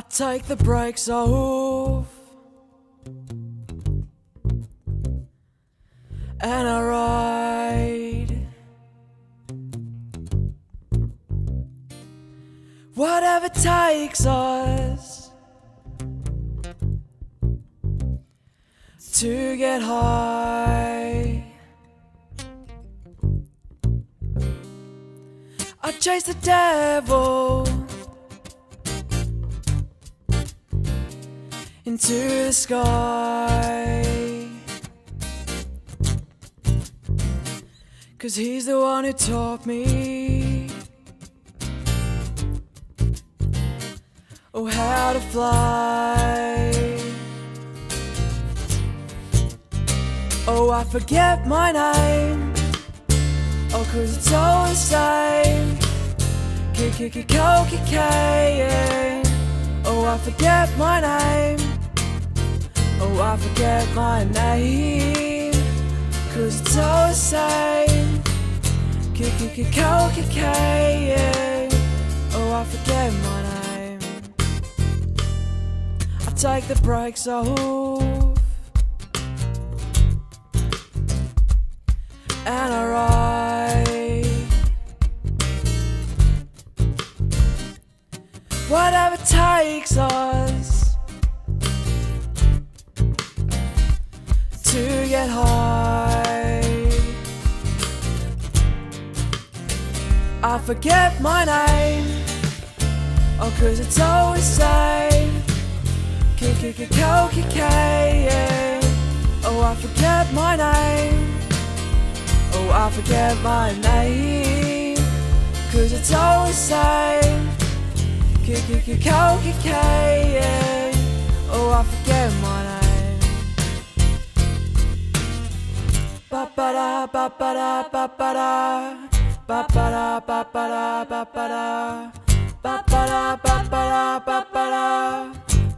I take the brakes off and I ride. Whatever takes us to get high. I chase the devil into the sky. Cause he's the one who taught me Oh, how to fly. Oh, I forget my name. Oh, cause it's all the same. K-K-K-K-K. Oh, I forget my name. I forget my name. Cause it's all the same. K-K-K-K-K. Oh, I forget my name. I take the brakes off. And I ride. Whatever takes us get high. I forget my name. Oh, cause it's always same. K-K-K-K-K. Oh, I forget my name. Oh, I forget my name. Cause it's always same. K-K-K-K-K. Oh, I forget my name. Ba-ba-da, ba-ba-da, ba-ba-da. Ba-ba-da, ba-ba-da, ba-ba-da. Ba-ba-da, ba-ba-da, ba-ba-da.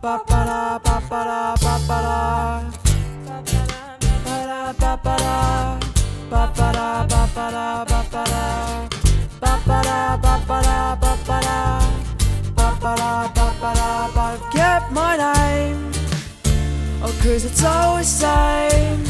Ba-ba-da, ba-ba-da, ba-ba-da. Ba-ba-da, ba-ba-da. Ba-ba-da, ba-ba-da, ba-ba-da. Ba-ba-da, ba-ba-da, ba-ba-da. Ba-ba-da, ba-ba-da, ba- Get my name. Oh, cause it's always same. K-K-K-K-K, yeah. Oh, I forget my name. Oh, I forget my name. Cause it's always same. K-K-K-K-K, yeah. Oh, I forget my name.